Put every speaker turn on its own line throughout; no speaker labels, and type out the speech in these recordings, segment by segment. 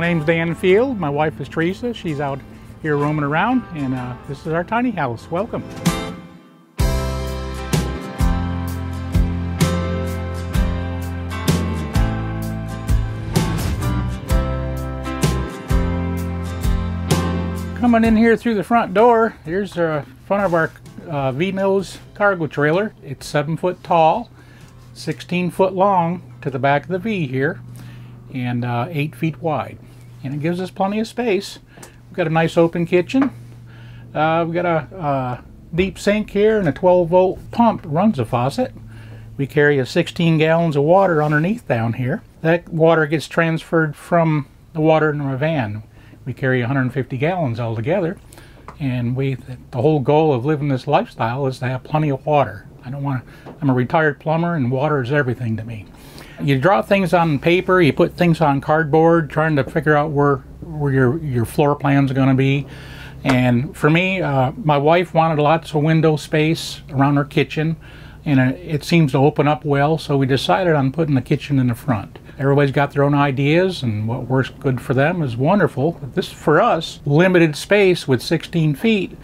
My name's Dan Field. My wife is Teresa. She's out here roaming around, and uh, this is our tiny house. Welcome. Coming in here through the front door, here's the front of our uh, V-nose cargo trailer. It's seven foot tall, 16 foot long to the back of the V here, and uh, eight feet wide. And it gives us plenty of space. We've got a nice open kitchen. Uh, we've got a, a deep sink here and a 12 volt pump runs the faucet. We carry a 16 gallons of water underneath down here. That water gets transferred from the water in our van. We carry 150 gallons altogether, and we the whole goal of living this lifestyle is to have plenty of water. I don't want to. I'm a retired plumber, and water is everything to me. You draw things on paper, you put things on cardboard, trying to figure out where where your your floor plans going to be. And for me, uh, my wife wanted lots of window space around her kitchen, and it seems to open up well. So we decided on putting the kitchen in the front. Everybody's got their own ideas, and what works good for them is wonderful. But this, for us, limited space with 16 feet,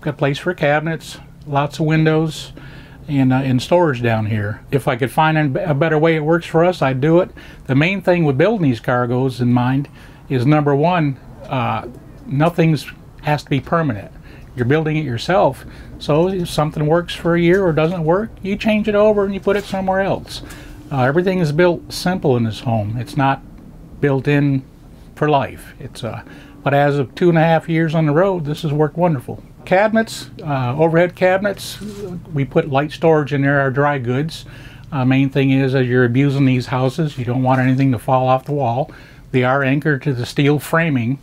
got place for cabinets, lots of windows, and, uh, storage down here. If I could find a better way it works for us, I'd do it. The main thing with building these cargoes in mind is number one, uh, nothing's has to be permanent. You're building it yourself, so if something works for a year or doesn't work, you change it over and you put it somewhere else. Uh, everything is built simple in this home. It's not built in for life. It's uh, but as of two and a half years on the road, this has worked wonderful. Cabinets, uh, overhead cabinets, we put light storage in there, our dry goods. Uh, main thing is as you're abusing these houses, you don't want anything to fall off the wall. They are anchored to the steel framing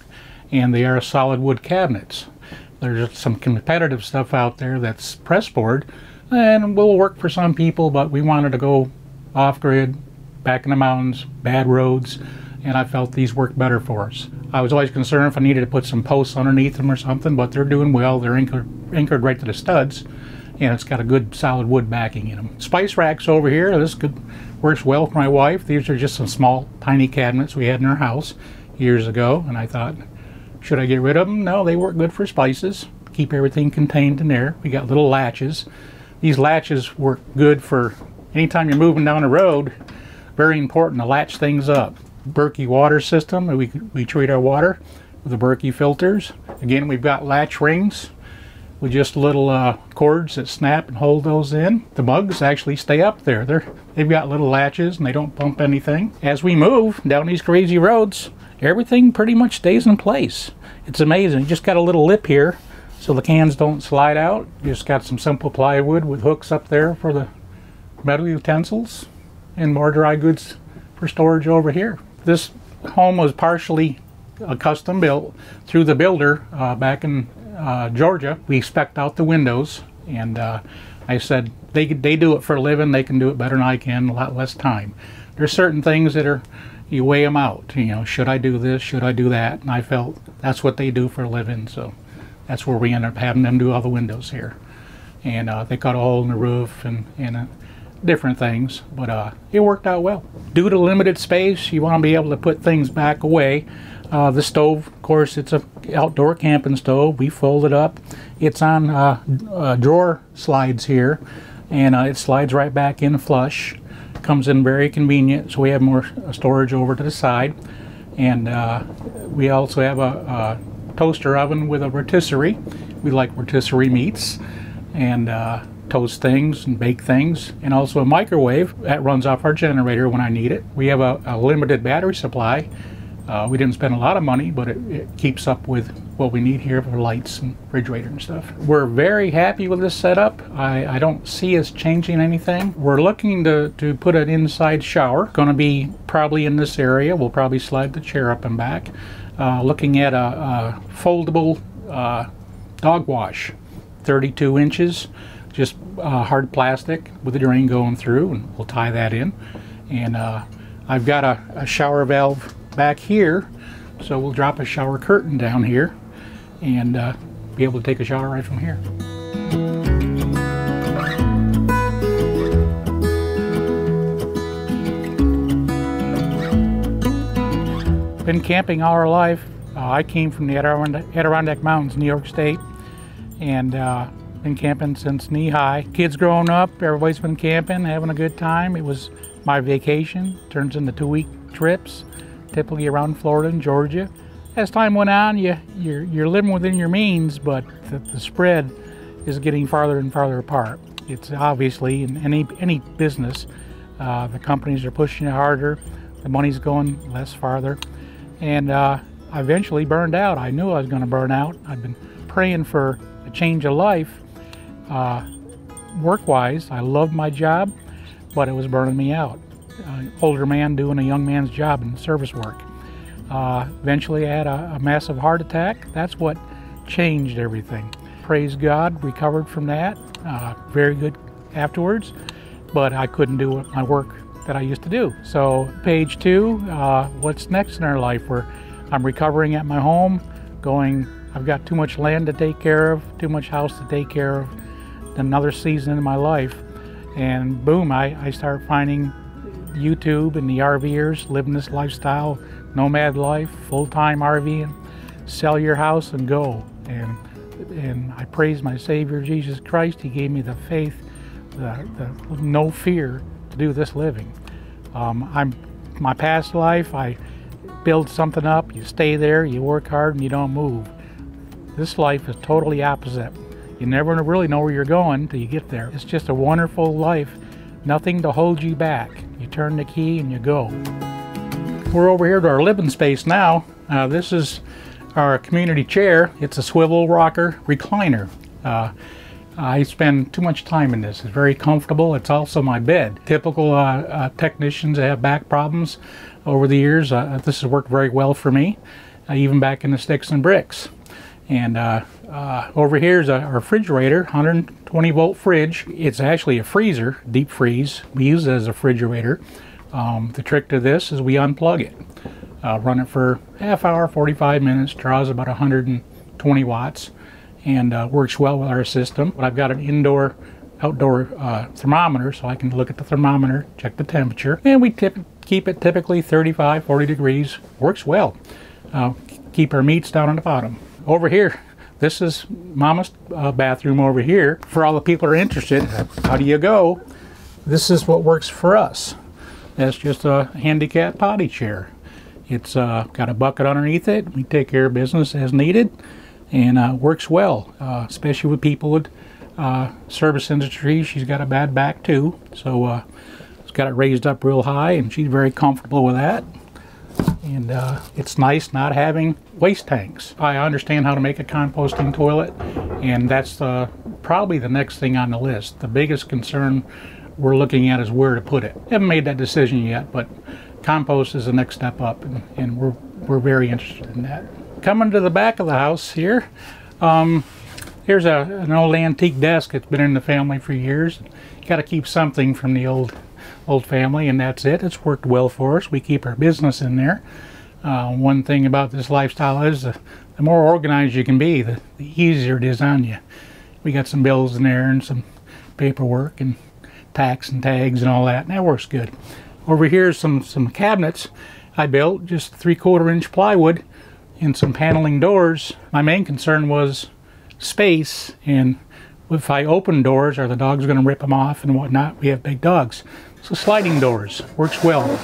and they are solid wood cabinets. There's some competitive stuff out there that's press board and will work for some people, but we wanted to go off grid, back in the mountains, bad roads, and I felt these worked better for us. I was always concerned if I needed to put some posts underneath them or something, but they're doing well. They're anchored, anchored right to the studs, and it's got a good solid wood backing in them. Spice racks over here. This could, works well for my wife. These are just some small, tiny cabinets we had in our house years ago, and I thought, should I get rid of them? No, they work good for spices. Keep everything contained in there. We got little latches. These latches work good for anytime you're moving down the road, very important to latch things up. Berkey water system, we, we treat our water with the Berkey filters. Again, we've got latch rings with just little uh, cords that snap and hold those in. The mugs actually stay up there. They're, they've got little latches and they don't bump anything. As we move down these crazy roads, everything pretty much stays in place. It's amazing. Just got a little lip here so the cans don't slide out. Just got some simple plywood with hooks up there for the metal utensils and more dry goods for storage over here. This home was partially a custom built through the builder uh, back in uh, Georgia. We spec'd out the windows and uh, I said they, they do it for a living, they can do it better than I can, a lot less time. There's certain things that are, you weigh them out, you know, should I do this, should I do that? And I felt that's what they do for a living, so that's where we ended up having them do all the windows here. And uh, they cut a hole in the roof and, and uh, different things, but uh, it worked out well. Due to limited space, you want to be able to put things back away. Uh, the stove, of course, it's an outdoor camping stove. We fold it up. It's on uh, uh drawer slides here, and uh, it slides right back in flush. Comes in very convenient, so we have more storage over to the side. And uh, we also have a, a, toaster oven with a rotisserie. We like rotisserie meats, and toast things and bake things, and also a microwave that runs off our generator when I need it. We have a, a limited battery supply. Uh, we didn't spend a lot of money, but it, it, keeps up with what we need here for lights and refrigerator and stuff. We're very happy with this setup. I, I don't see us changing anything. We're looking to, to put an inside shower. Going to be probably in this area. We'll probably slide the chair up and back. Uh, looking at a, a foldable uh, dog wash, 32 inches just uh, hard plastic with a drain going through and we'll tie that in and uh, I've got a, a, shower valve back here so we'll drop a shower curtain down here and uh, be able to take a shower right from here. been camping all our life. Uh, I came from the Adirondack, Adirondack, Mountains, New York State, and uh, been camping since knee high. Kids growing up, everybody's been camping, having a good time. It was my vacation, turns into two week trips, typically around Florida and Georgia. As time went on, you, you're, you're living within your means, but the, the spread is getting farther and farther apart. It's obviously in any, any business, uh, the companies are pushing it harder, the money's going less farther, and uh, I eventually burned out. I knew I was going to burn out. I've been praying for a change of life. Uh, work-wise, I loved my job, but it was burning me out. Uh, older man doing a young man's job in service work. Uh, eventually, I had a, a massive heart attack. That's what changed everything. Praise God, recovered from that. Uh, very good afterwards, but I couldn't do my work that I used to do. So, page two, uh, what's next in our life? Where I'm recovering at my home, going, I've got too much land to take care of, too much house to take care of, another season in my life. And boom, I, I start finding YouTube and the RVers, living this lifestyle, nomad life, full-time RVing, sell your house and go. And and I praise my Savior Jesus Christ. He gave me the faith, the, the no fear to do this living. Um, I'm my past life. I build something up. You stay there. You work hard and you don't move. This life is totally opposite. You never really know where you're going till you get there. It's just a wonderful life. Nothing to hold you back. You turn the key and you go. We're over here to our living space now. Uh, this is our community chair. It's a swivel rocker recliner. Uh, I spend too much time in this. It's very comfortable. It's also my bed. Typical uh, uh technicians that have back problems over the years, uh, this has worked very well for me, uh, even back in the sticks and bricks. And uh, over here is a refrigerator, 120 volt fridge. It's actually a freezer, deep freeze. We use it as a refrigerator. Um, the trick to this is we unplug it. Uh, run it for half hour, 45 minutes, draws about 120 watts, and uh, works well with our system. But I've got an indoor outdoor uh, thermometer so I can look at the thermometer, check the temperature, and we tip, keep it typically 35, 40 degrees. Works well. Uh, keep our meats down on the bottom. Over here, this is Mama's uh, bathroom over here. For all the people are interested, how do you go? This is what works for us. That's just a handicap potty chair. It's uh, got a bucket underneath it. We take care of business as needed and uh, works well, uh, especially with people with uh, service industry. She's got a bad back too, so uh, it's got it raised up real high and she's very comfortable with that and uh, it's nice not having waste tanks. I understand how to make a composting toilet and that's uh, probably the next thing on the list. The biggest concern we're looking at is where to put it. Haven't made that decision yet, but compost is the next step up and, and we're, we're very interested in that. Coming to the back of the house here, um, here's a, an old antique desk that's been in the family for years. Got to keep something from the old old family, and that's it. It's worked well for us. We keep our business in there. Uh, one thing about this lifestyle is the, the more organized you can be, the, the, easier it is on you. We got some bills in there and some paperwork and tax and tags and all that, and that works good. Over here is some, some cabinets I built, just three-quarter inch plywood and some paneling doors. My main concern was space, and if I open doors, are the dogs going to rip them off and whatnot? We have big dogs. So sliding doors works well.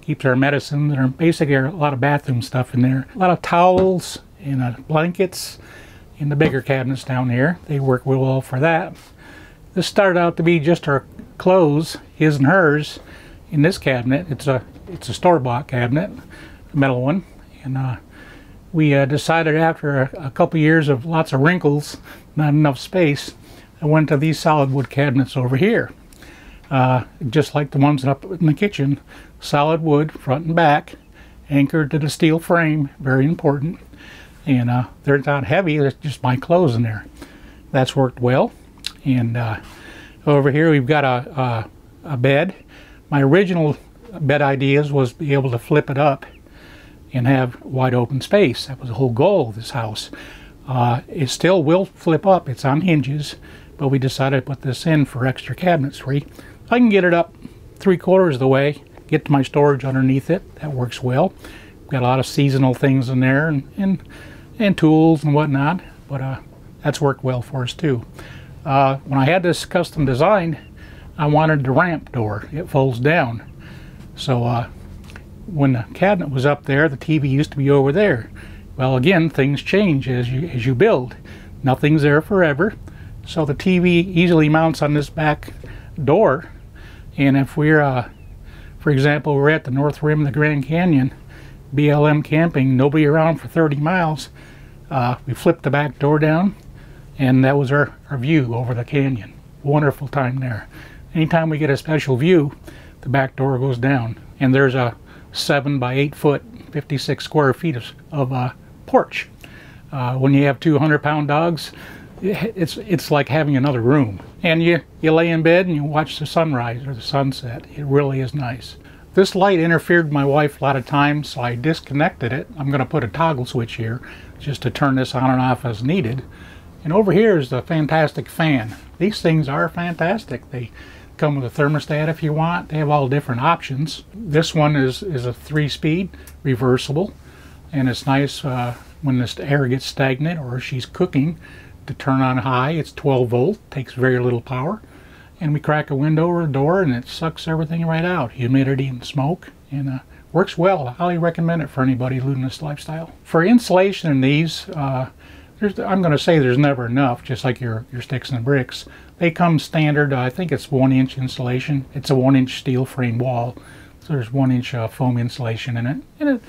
Keeps our medicine. There are basically a lot of bathroom stuff in there. A lot of towels and uh, blankets in the bigger cabinets down here. They work real well for that. This started out to be just our clothes, his and hers, in this cabinet. It's a it's a store-bought cabinet, a metal one, and uh, we uh, decided after a, a couple years of lots of wrinkles, not enough space, I went to these solid wood cabinets over here uh, just like the ones up in the kitchen. Solid wood, front and back, anchored to the steel frame, very important. And uh, they're not heavy, there's just my clothes in there. That's worked well. And uh, over here we've got a, a, a, bed. My original bed ideas was be able to flip it up and have wide open space. That was the whole goal of this house. Uh, it still will flip up, it's on hinges, but we decided to put this in for extra cabinetry. I can get it up three quarters of the way, get to my storage underneath it. That works well. got a lot of seasonal things in there and, and, and tools and whatnot, but uh, that's worked well for us too. Uh, when I had this custom designed, I wanted the ramp door. It folds down. So uh, when the cabinet was up there, the TV used to be over there. Well, again, things change as you, as you build. Nothing's there forever. So the TV easily mounts on this back door. And if we're, uh, for example, we're at the north rim of the Grand Canyon, BLM camping, nobody around for 30 miles, uh, we flip the back door down, and that was our, our view over the canyon. Wonderful time there. Anytime we get a special view, the back door goes down, and there's a 7 by 8 foot, 56 square feet of, of uh, porch. Uh, when you have 200 pound dogs, it's it's like having another room. And you, you lay in bed and you watch the sunrise or the sunset. It really is nice. This light interfered with my wife a lot of times, so I disconnected it. I'm going to put a toggle switch here just to turn this on and off as needed. And over here is the fantastic fan. These things are fantastic. They come with a thermostat if you want. They have all different options. This one is, is a three-speed, reversible, and it's nice uh, when this air gets stagnant or she's cooking to turn on high. It's 12 volt, takes very little power. And we crack a window or a door and it sucks everything right out, humidity and smoke. And uh, works well. I highly recommend it for anybody living this lifestyle. For insulation in these, uh, I'm going to say there's never enough, just like your, your sticks and bricks. They come standard, I think it's one inch insulation. It's a one inch steel frame wall. So there's one inch uh, foam insulation in it. And it,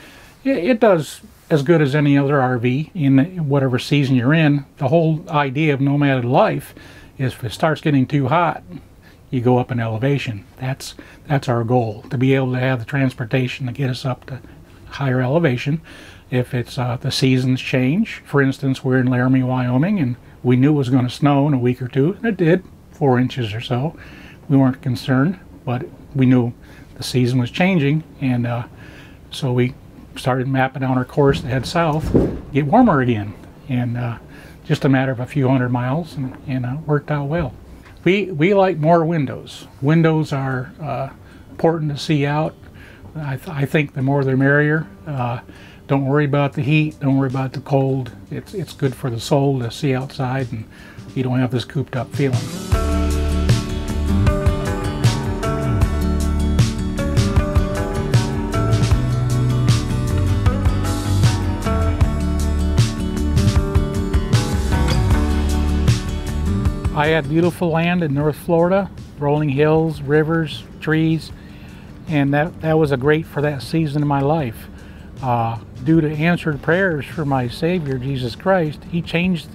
it, it does as good as any other RV in whatever season you're in. The whole idea of nomad life is if it starts getting too hot, you go up in elevation. That's that's our goal to be able to have the transportation to get us up to higher elevation. If it's uh, the seasons change, for instance, we're in Laramie, Wyoming, and we knew it was going to snow in a week or two, and it did, four inches or so. We weren't concerned, but we knew the season was changing, and uh, so we started mapping out our course to head south, get warmer again, and uh, just a matter of a few hundred miles, and, and uh, worked out well. We we like more windows. Windows are uh, important to see out. I, th I, think the more the merrier. Uh, don't worry about the heat. Don't worry about the cold. It's it's good for the soul to see outside, and you don't have this cooped up feeling. I had beautiful land in North Florida, rolling hills, rivers, trees, and that, that was a great for that season of my life. Uh, due to answered prayers for my Savior, Jesus Christ, He changed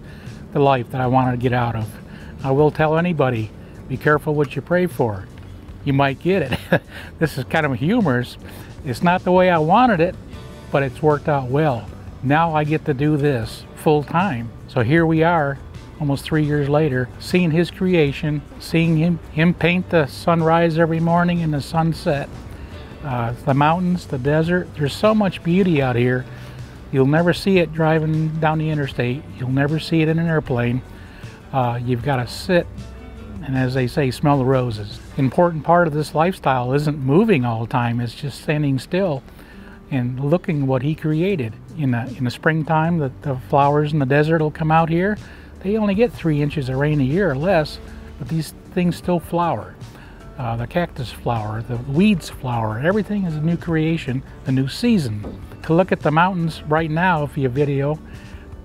the life that I wanted to get out of. I will tell anybody, be careful what you pray for. You might get it. this is kind of humorous. It's not the way I wanted it, but it's worked out well. Now I get to do this full time. So here we are almost three years later, seeing his creation, seeing him, him paint the sunrise every morning and the sunset, uh, the mountains, the desert. There's so much beauty out here. You'll never see it driving down the interstate. You'll never see it in an airplane. Uh, you've got to sit and, as they say, smell the roses. Important part of this lifestyle isn't moving all the time. It's just standing still and looking what he created. In the in the springtime, the, the flowers in the desert will come out here. They only get three inches of rain a year or less, but these things still flower. Uh, the cactus flower, the weeds flower, everything is a new creation, a new season. To look at the mountains right now, if you video,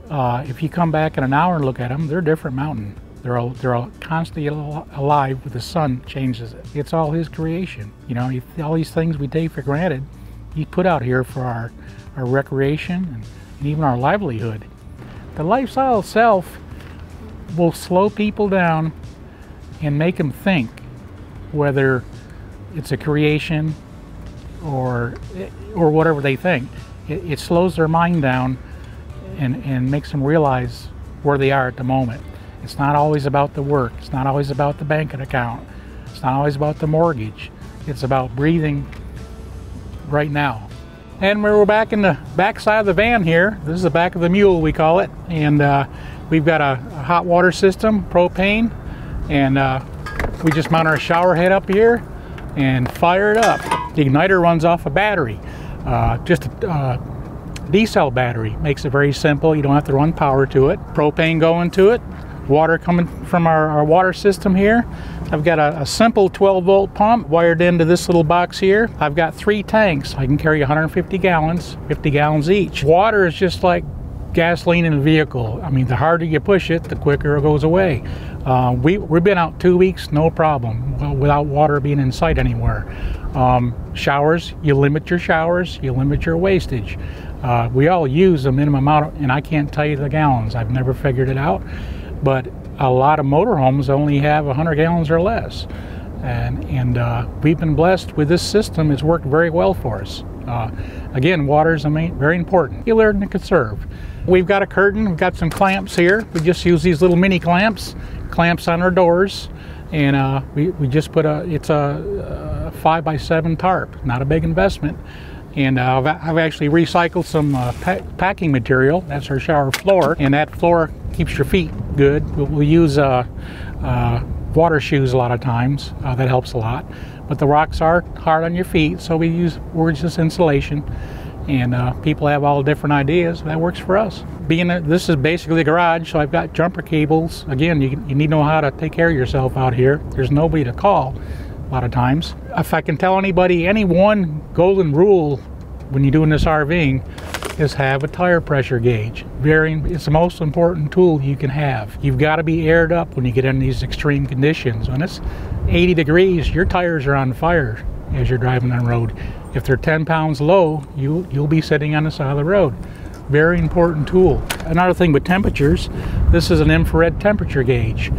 uh, if you come back in an hour and look at them, they're a different mountain. They're all, they're all constantly alive with the sun changes it. It's all his creation. You know, all these things we take for granted, he put out here for our, our recreation and, and even our livelihood. The lifestyle itself will slow people down and make them think whether it's a creation or or whatever they think. It, it slows their mind down and, and makes them realize where they are at the moment. It's not always about the work. It's not always about the banking account. It's not always about the mortgage. It's about breathing right now. And we're back in the back side of the van here. This is the back of the mule, we call it. And uh, We've got a, a hot water system, propane, and uh, we just mount our shower head up here and fire it up. The igniter runs off a battery. Uh, just a uh, D-cell battery makes it very simple. You don't have to run power to it. Propane going to it. Water coming from our, our water system here. I've got a, a, simple 12 volt pump wired into this little box here. I've got three tanks. I can carry 150 gallons, 50 gallons each. Water is just like gasoline in a vehicle. I mean, the harder you push it, the quicker it goes away. Uh, we, we've been out two weeks, no problem, without water being in sight anywhere. Um, showers, you limit your showers, you limit your wastage. Uh, we all use a minimum amount, of, and I can't tell you the gallons. I've never figured it out, but a lot of motorhomes only have 100 gallons or less. And, and uh, we've been blessed with this system. It's worked very well for us. Uh, again, water is very important. You learn to conserve. We've got a curtain, we've got some clamps here. We just use these little mini clamps, clamps on our doors. And uh, we, we just put a, it's a, a five by seven tarp, not a big investment. And uh, I've, I've, actually recycled some uh, pa packing material. That's our shower floor. And that floor keeps your feet good. We'll, we'll use uh, uh, water shoes a lot of times. Uh, that helps a lot. But the rocks are hard on your feet, so we use we're just insulation. And uh, people have all different ideas. That works for us. Being that this is basically a garage, so I've got jumper cables. Again, you, you need to know how to take care of yourself out here. There's nobody to call a lot of times. If I can tell anybody any one golden rule when you're doing this RVing is have a tire pressure gauge. Very, it's the most important tool you can have. You've got to be aired up when you get in these extreme conditions. When it's 80 degrees, your tires are on fire as you're driving on the road. If they're 10 pounds low, you, you'll be sitting on the side of the road. Very important tool. Another thing with temperatures, this is an infrared temperature gauge.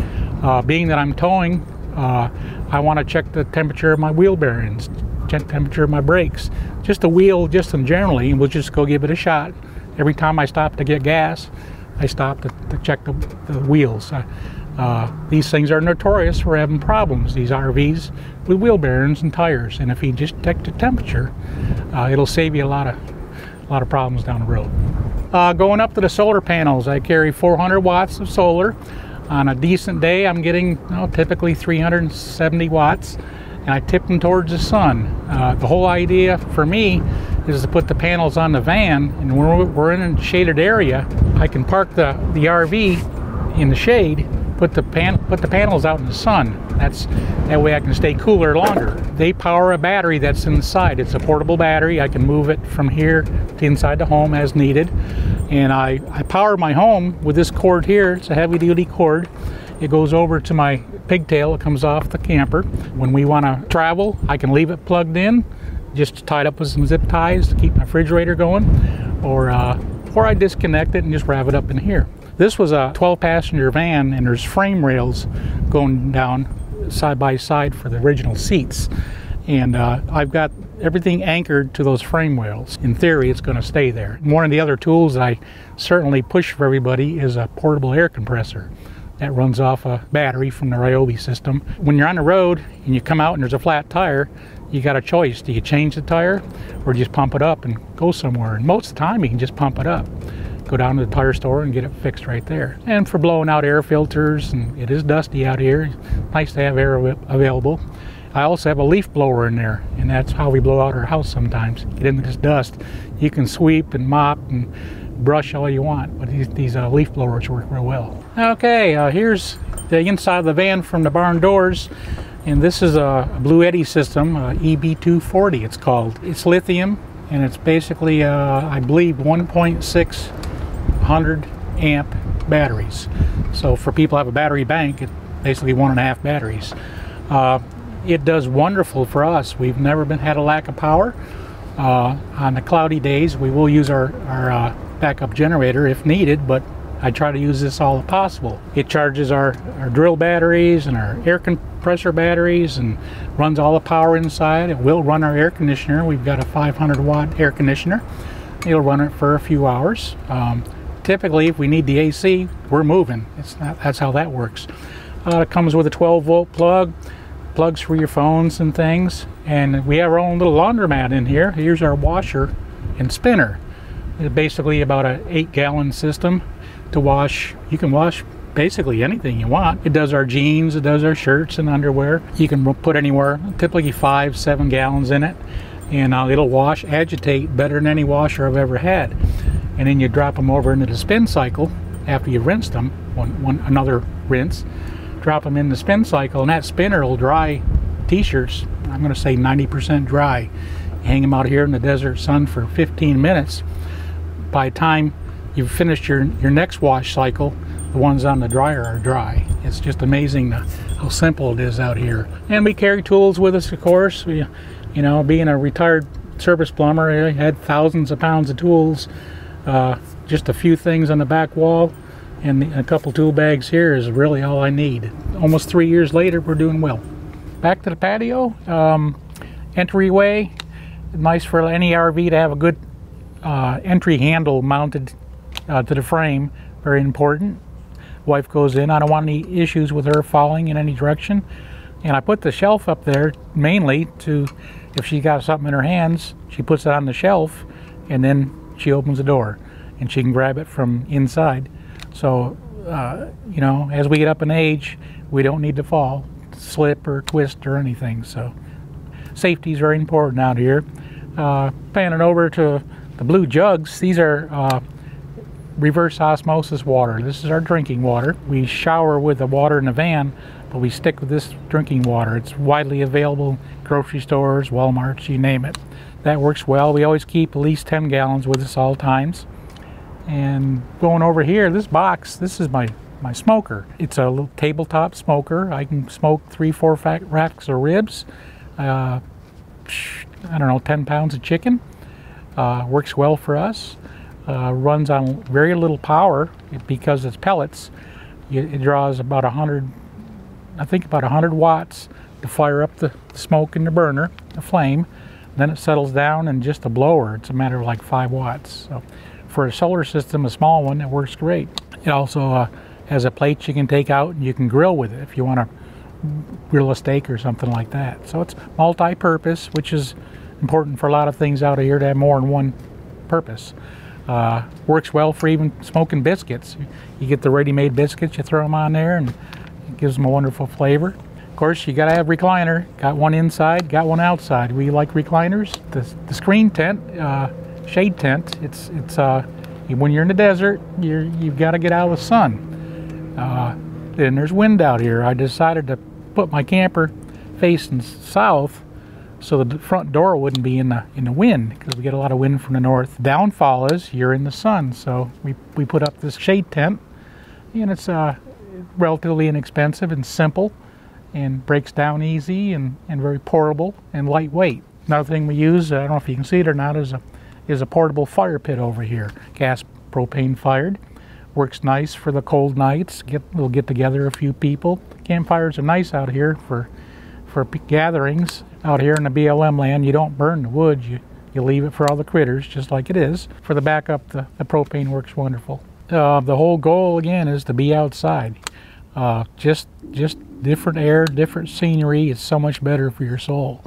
Uh, being that I'm towing, uh, I want to check the temperature of my wheel bearings, temperature of my brakes, just the wheel, just in generally, and we'll just go give it a shot. Every time I stop to get gas, I stop to, to check the, the wheels. Uh, these things are notorious for having problems, these RVs, with wheel bearings and tires. And if you just check the temperature, uh, it'll save you a lot of, a lot of problems down the road. Uh, going up to the solar panels, I carry 400 watts of solar. On a decent day, I'm getting you know, typically 370 watts, and I tip them towards the sun. Uh, the whole idea for me is to put the panels on the van, and when we're in a shaded area, I can park the, the RV in the shade, put the pan, put the panels out in the sun. That's that way I can stay cooler longer. They power a battery that's inside. It's a portable battery. I can move it from here to inside the home as needed and I, I power my home with this cord here. It's a heavy duty cord. It goes over to my pigtail. It comes off the camper. When we want to travel, I can leave it plugged in, just tied up with some zip ties to keep my refrigerator going, or uh, or I disconnect it and just wrap it up in here. This was a 12 passenger van and there's frame rails going down side by side for the original seats. And uh, I've got everything anchored to those frame rails. In theory, it's going to stay there. One of the other tools I certainly push for everybody is a portable air compressor that runs off a battery from the Ryobi system. When you're on the road and you come out and there's a flat tire, you got a choice. Do you change the tire or just pump it up and go somewhere? And most of the time, you can just pump it up. Go down to the tire store and get it fixed right there. And for blowing out air filters, and it is dusty out here, nice to have air available. I also have a leaf blower in there, and that's how we blow out our house sometimes. Get into this dust. You can sweep and mop and brush all you want, but these, these uh, leaf blowers work real well. Okay, uh, here's the inside of the van from the barn doors. And this is a Bluetti system, uh, EB240 it's called. It's lithium, and it's basically, uh, I believe, 1.600 amp batteries. So for people who have a battery bank, it's basically one and a half batteries. Uh, it does wonderful for us. We've never been had a lack of power. Uh, on the cloudy days, we will use our, our uh, backup generator if needed, but I try to use this all possible. It charges our, our drill batteries and our air compressor batteries and runs all the power inside. It will run our air conditioner. We've got a 500 watt air conditioner. It'll run it for a few hours. Um, typically, if we need the AC, we're moving. Not, that's how that works. Uh, it comes with a 12 volt plug plugs for your phones and things. And we have our own little laundromat in here. Here's our washer and spinner. It's basically about an eight gallon system to wash. You can wash basically anything you want. It does our jeans, it does our shirts and underwear. You can put anywhere, typically five, seven gallons in it. and uh, it'll wash, agitate better than any washer I've ever had. And then you drop them over into the spin cycle after you rinse them, one, one another rinse, drop them in the spin cycle, and that spinner will dry t-shirts. I'm going to say 90% dry. hang them out here in the desert sun for 15 minutes. By the time you've finished your your next wash cycle, the ones on the dryer are dry. It's just amazing how simple it is out here. And we carry tools with us, of course. We, you know, being a retired service plumber, I had thousands of pounds of tools. Uh, just a few things on the back wall and a couple tool bags here is really all I need. Almost three years later, we're doing well. Back to the patio. Um, entryway, nice for any RV to have a good uh, entry handle mounted uh, to the frame. Very important wife goes in. I don't want any issues with her falling in any direction. And I put the shelf up there mainly to, if she got something in her hands, she puts it on the shelf and then she opens the door and she can grab it from inside. So, uh, you know, as we get up in age, we don't need to fall, slip or twist or anything. So, safety is very important out here. Uh, panning over to the blue jugs, these are uh, reverse osmosis water. This is our drinking water. We shower with the water in the van, but we stick with this drinking water. It's widely available grocery stores, Walmarts, you name it. That works well. We always keep at least 10 gallons with us all times. And going over here, this box, this is my, my smoker. It's a little tabletop smoker. I can smoke three, four racks of ribs. Uh, I don't know, 10 pounds of chicken. Uh, works well for us uh, runs on very little power because it's pellets. It draws about 100, I think about 100 watts to fire up the smoke in the burner, the flame. Then it settles down and just a blower. It's a matter of like 5 watts. So for a solar system, a small one, it works great. It also uh, has a plate you can take out and you can grill with it if you want to grill a steak or something like that. So it's multi-purpose, which is important for a lot of things out here to have more than one purpose. Uh, works well for even smoking biscuits. You get the ready-made biscuits, you throw them on there, and it gives them a wonderful flavor. Of course, you got to have recliner. Got one inside, got one outside. We like recliners. The, the screen tent, uh, shade tent. It's it's uh, when you're in the desert, you're you've got to get out of the sun. Uh, and there's wind out here. I decided to put my camper facing south so the front door wouldn't be in the in the wind because we get a lot of wind from the north. Downfall is you're in the sun, so we we put up this shade tent, and it's uh, relatively inexpensive and simple, and breaks down easy and and very portable and lightweight. Another thing we use, I don't know if you can see it or not, is a is a portable fire pit over here, gas propane fired. Works nice for the cold nights. Get we'll get together a few people. Campfires are nice out here for for gatherings out here in the BLM land, you don't burn the wood, you, you leave it for all the critters, just like it is. For the backup, the, the propane works wonderful. Uh, the whole goal, again, is to be outside. Uh, just, just different air, different scenery is so much better for your soul.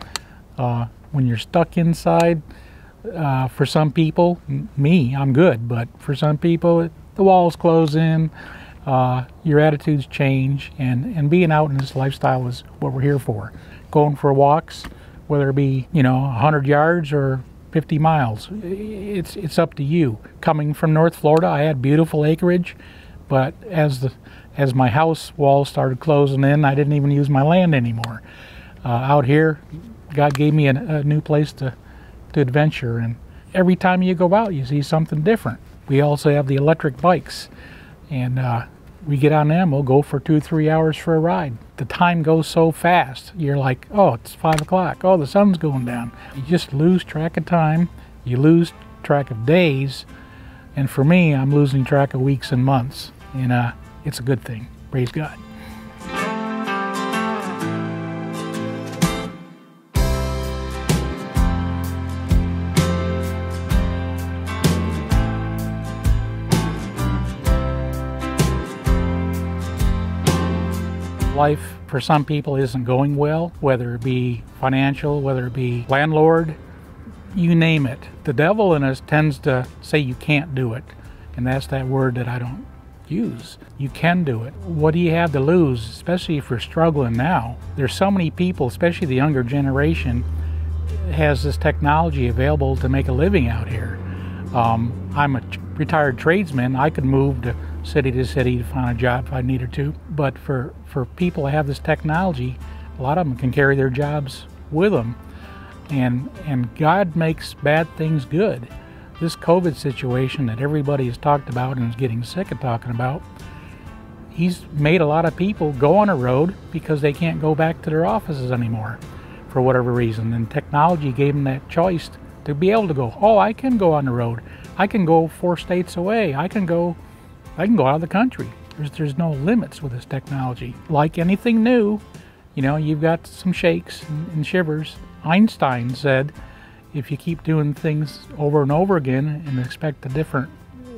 Uh, when you're stuck inside, uh, for some people, me, I'm good, but for some people, it, the walls close in, uh, your attitudes change, and, and being out in this lifestyle is what we're here for going for walks, whether it be, you know, 100 yards or 50 miles. It's, it's up to you. Coming from North Florida, I had beautiful acreage, but as, the, as my house walls started closing in, I didn't even use my land anymore. Uh, out here, God gave me a, a new place to, to adventure, and every time you go out, you see something different. We also have the electric bikes, and uh, we get on them, we'll go for two, three hours for a ride. The time goes so fast. You're like, oh, it's five o'clock. Oh, the sun's going down. You just lose track of time. You lose track of days. And for me, I'm losing track of weeks and months. And uh, it's a good thing. Praise God. Life for some people isn't going well, whether it be financial, whether it be landlord, you name it. The devil in us tends to say you can't do it. And that's that word that I don't use. You can do it. What do you have to lose, especially if you're struggling now? There's so many people, especially the younger generation, has this technology available to make a living out here. Um, I'm a retired tradesman. I could move to city to city to find a job if I needed to. But for, for people to have this technology, a lot of them can carry their jobs with them. And, and God makes bad things good. This COVID situation that everybody has talked about and is getting sick of talking about, he's made a lot of people go on a road because they can't go back to their offices anymore for whatever reason. And technology gave them that choice to be able to go, oh, I can go on the road. I can go four states away. I can go, I can go out of the country. There's, there's no limits with this technology. Like anything new, you know, you've got some shakes and, and shivers. Einstein said, if you keep doing things over and over again and expect a different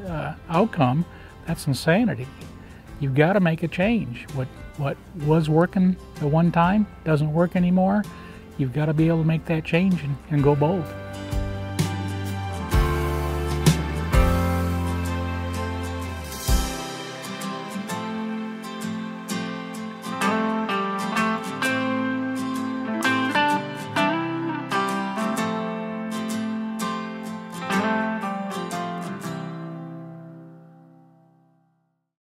uh, outcome, that's insanity. You've got to make a change. What what was working at one time doesn't work anymore. You've got to be able to make that change and, and go bold.